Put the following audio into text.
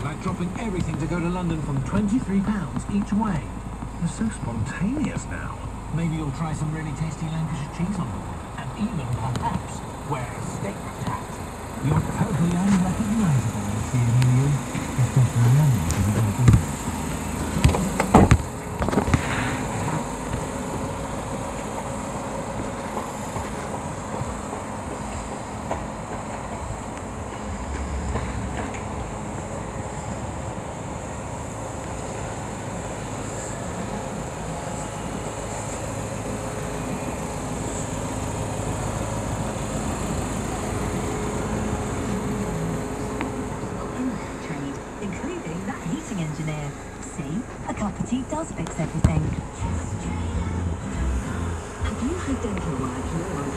swapping everything to go to London from £23 each way. You're so spontaneous now. Maybe you'll try some really tasty Lancashire cheese on board, and even, perhaps, wear a statement hat. You're cup does fix everything. Have you had dental work?